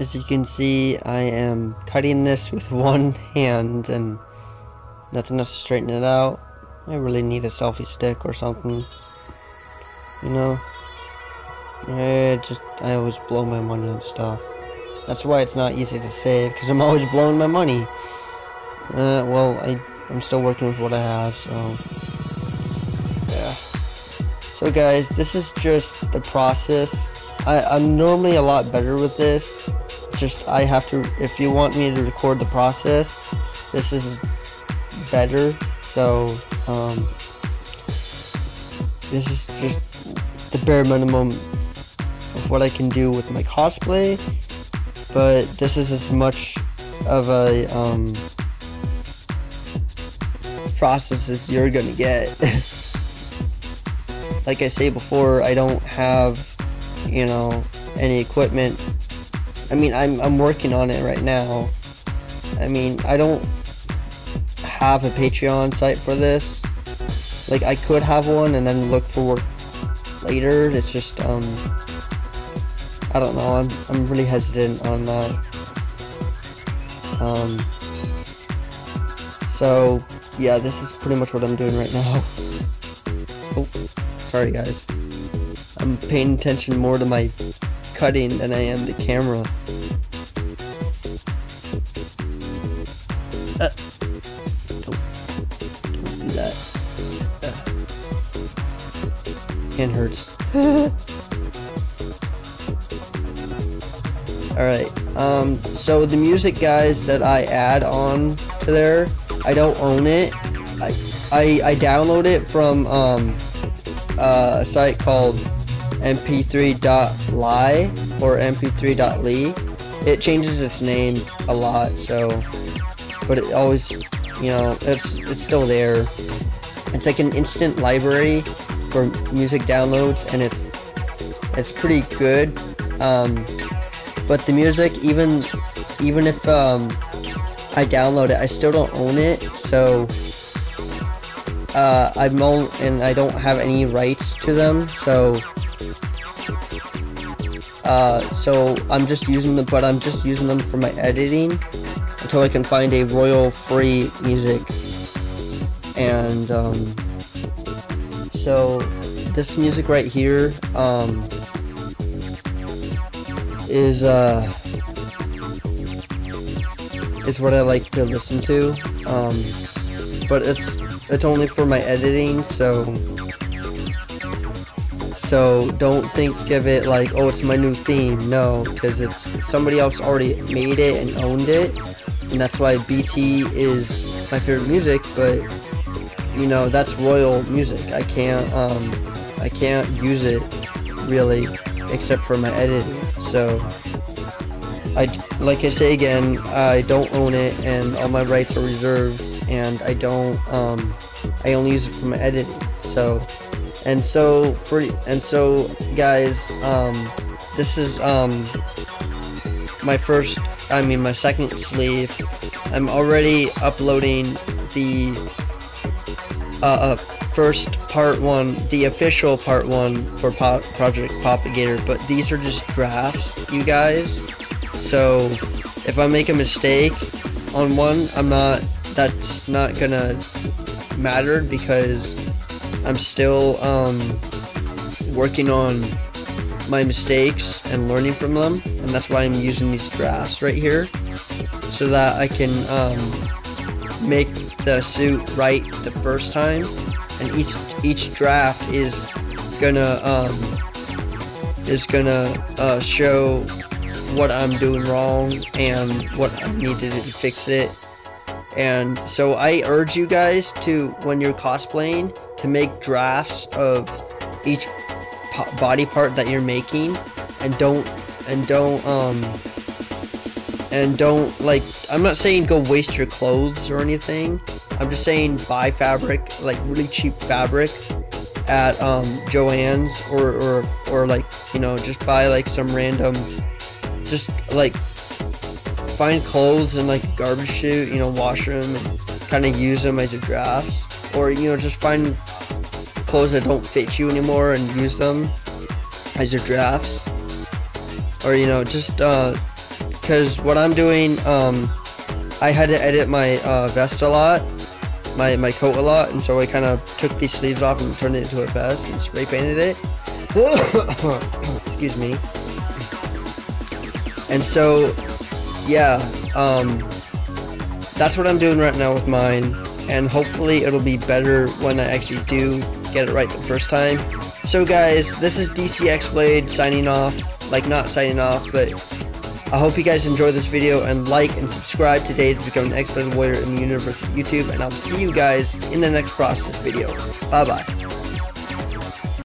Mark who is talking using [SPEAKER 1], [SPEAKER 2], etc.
[SPEAKER 1] As you can see, I am cutting this with one hand and nothing else to straighten it out. I really need a selfie stick or something. You know? I just, I always blow my money on stuff. That's why it's not easy to save, because I'm always blowing my money. Uh, well, I, I'm still working with what I have, so... Yeah. So guys, this is just the process. I, I'm normally a lot better with this. Just, I have to, if you want me to record the process, this is better. So, um, this is just the bare minimum of what I can do with my cosplay, but this is as much of a um, process as you're gonna get. like I say before, I don't have, you know, any equipment. I mean, I'm, I'm working on it right now. I mean, I don't have a Patreon site for this. Like, I could have one and then look for work later. It's just, um, I don't know. I'm, I'm really hesitant on that. Um, so, yeah, this is pretty much what I'm doing right now. Oh, sorry guys. I'm paying attention more to my cutting than I am the camera. Uh. Uh, hand hurts. Alright, um, so the music guys that I add on to there, I don't own it. I, I, I download it from um, uh, a site called mp3.ly or mp3.ly. It changes its name a lot, so, but it always, you know, it's, it's still there. It's like an instant library for music downloads, and it's, it's pretty good. Um, but the music, even, even if, um, I download it. I still don't own it, so uh, I'm on, and I don't have any rights to them. So, uh, so I'm just using them, but I'm just using them for my editing until I can find a royal-free music. And um, so this music right here um, is. Uh, is what I like to listen to. Um, but it's it's only for my editing, so so don't think of it like oh it's my new theme. No, because it's somebody else already made it and owned it, and that's why BT is my favorite music. But you know that's royal music. I can't um, I can't use it really except for my editing. So I, like I say again, I don't own it, and all my rights are reserved, and I don't, um, I only use it for my editing. So, and so for, and so guys, um, this is um, my first, I mean my second sleeve. I'm already uploading the uh, uh, first part one, the official part one for po Project PapaGator, but these are just drafts, you guys. So if I make a mistake on one, I'm not, that's not gonna matter because I'm still um, working on my mistakes and learning from them. And that's why I'm using these drafts right here so that I can um, make the suit right the first time. And each each draft is gonna um, is gonna uh, show what I'm doing wrong and what I need to fix it. And so I urge you guys to, when you're cosplaying, to make drafts of each body part that you're making, and don't, and don't, um, and don't like. I'm not saying go waste your clothes or anything. I'm just saying buy fabric, like really cheap fabric, at um, Joann's or or or like you know just buy like some random just like find clothes in like garbage chute, you know, wash them and kind of use them as your drafts, or you know, just find clothes that don't fit you anymore and use them as your drafts, or you know, just uh, because what I'm doing, um, I had to edit my uh, vest a lot, my, my coat a lot, and so I kind of took these sleeves off and turned it into a vest and spray painted it. Excuse me. And so, yeah, um, that's what I'm doing right now with mine, and hopefully it'll be better when I actually do get it right the first time. So guys, this is DC Xblade signing off, like not signing off, but I hope you guys enjoy this video and like and subscribe today to become an expert warrior in the universe of YouTube, and I'll see you guys in the next process video. Bye bye.